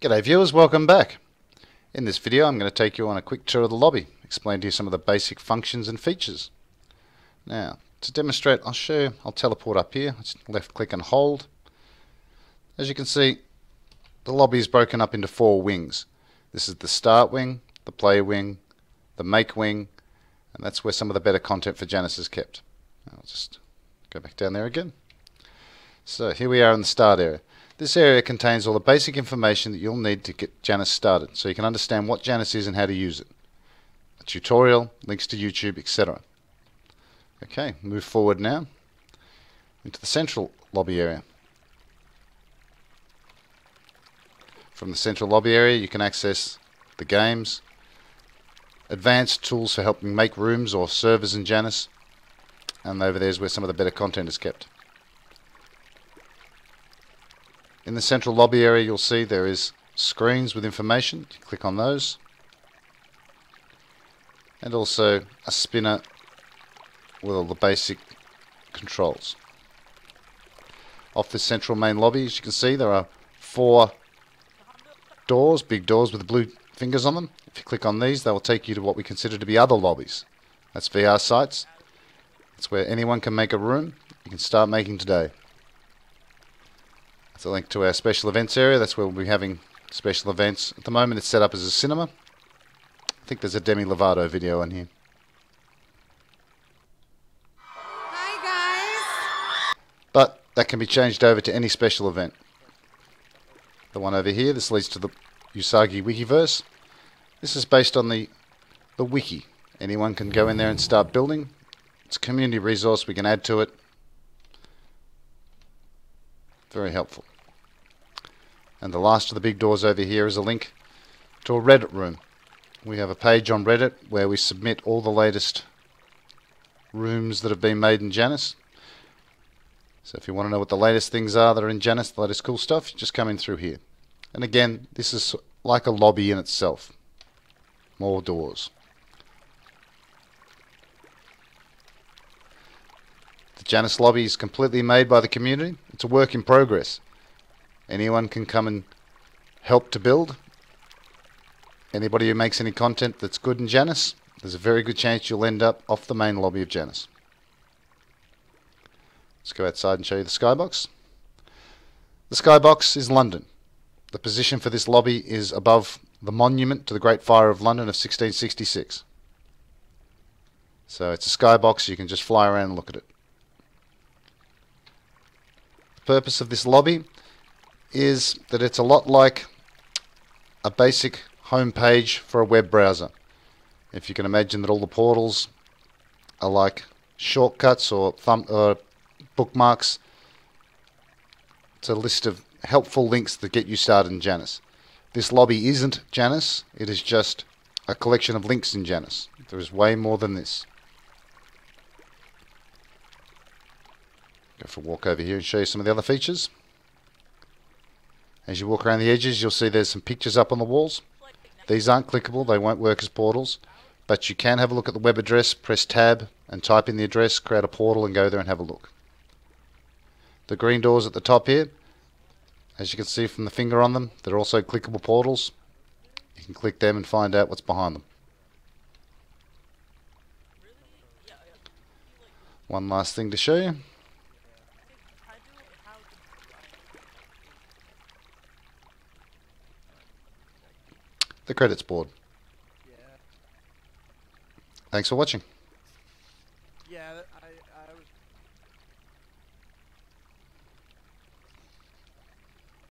G'day viewers, welcome back. In this video I'm going to take you on a quick tour of the lobby, explain to you some of the basic functions and features. Now, to demonstrate I'll show you, I'll teleport up here, Just left click and hold. As you can see, the lobby is broken up into four wings. This is the start wing, the play wing, the make wing, and that's where some of the better content for Janus is kept. I'll just go back down there again. So here we are in the start area. This area contains all the basic information that you'll need to get Janus started, so you can understand what Janus is and how to use it. A tutorial, links to YouTube, etc. Okay, move forward now into the central lobby area. From the central lobby area you can access the games, advanced tools for helping make rooms or servers in Janus, and over there is where some of the better content is kept. In the central lobby area you'll see there is screens with information. You click on those. And also a spinner with all the basic controls. Off the central main lobby as you can see there are four doors, big doors with blue fingers on them. If you click on these they will take you to what we consider to be other lobbies. That's VR sites. That's where anyone can make a room. You can start making today. It's a link to our special events area. That's where we'll be having special events. At the moment it's set up as a cinema. I think there's a Demi Lovato video in here. Hi guys. But that can be changed over to any special event. The one over here, this leads to the Usagi Wikiverse. This is based on the the wiki. Anyone can go in there and start building. It's a community resource we can add to it. Very helpful. And the last of the big doors over here is a link to a Reddit room. We have a page on Reddit where we submit all the latest rooms that have been made in Janus. So if you want to know what the latest things are that are in Janus, the latest cool stuff, just come in through here. And again, this is like a lobby in itself. More doors. The Janus lobby is completely made by the community. It's a work in progress. Anyone can come and help to build. Anybody who makes any content that's good in Janus, there's a very good chance you'll end up off the main lobby of Janus. Let's go outside and show you the skybox. The skybox is London. The position for this lobby is above the monument to the Great Fire of London of 1666. So it's a skybox, you can just fly around and look at it. The purpose of this lobby is that it's a lot like a basic home page for a web browser. If you can imagine that all the portals are like shortcuts or thumb or bookmarks. It's a list of helpful links that get you started in Janus. This lobby isn't Janus, it is just a collection of links in Janus. There is way more than this. Go for a walk over here and show you some of the other features. As you walk around the edges, you'll see there's some pictures up on the walls. These aren't clickable, they won't work as portals, but you can have a look at the web address, press tab, and type in the address, create a portal, and go there and have a look. The green doors at the top here, as you can see from the finger on them, they're also clickable portals. You can click them and find out what's behind them. One last thing to show you. The credits board. Thanks for watching.